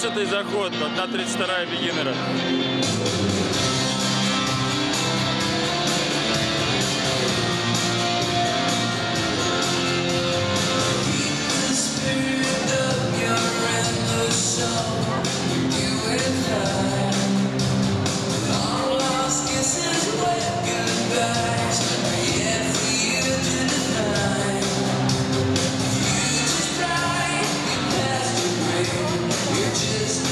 15-й заход, 1.32 бегинера. pictures